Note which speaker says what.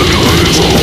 Speaker 1: The gun is.